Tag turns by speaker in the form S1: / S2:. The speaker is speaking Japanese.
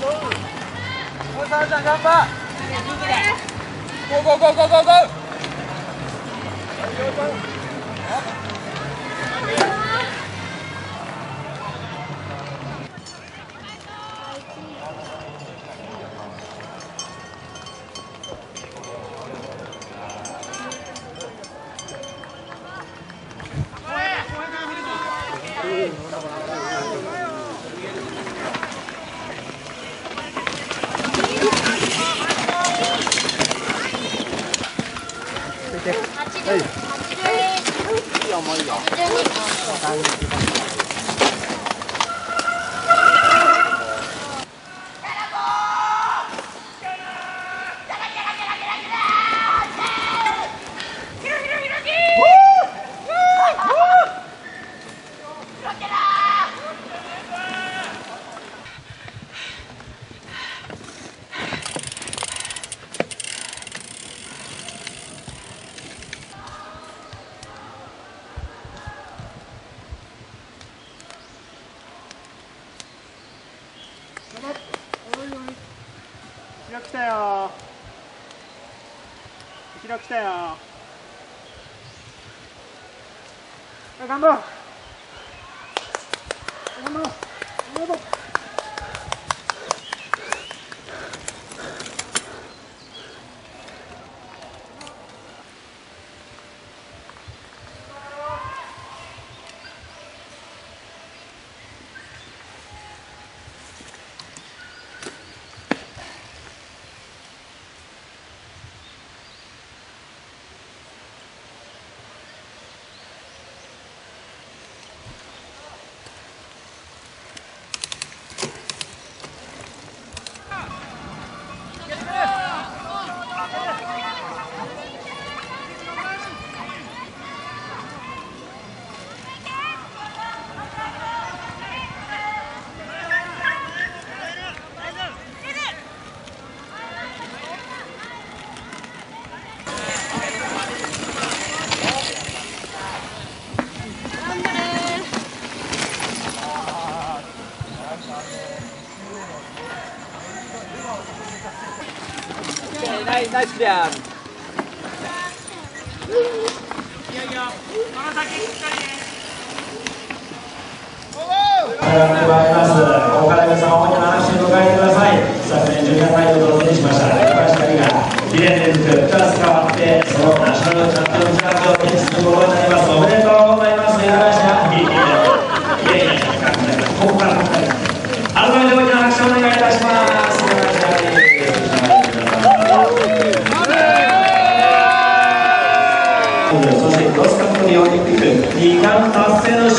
S1: い
S2: い
S1: よ、もういいよ。
S3: 後ろ来たよ後ろ来たよ頑張ろう。頑張ろう。頑張ろう。
S4: ありがとうございます。お金皆様、大きな拍手で迎えてください。昨年ジュニアタイトルを手に。しました、高橋光が2年連続クラス変わって、そのナショナルチャンピオン資格を手に。することに。なります。おめでとうございます。2冠達成の瞬間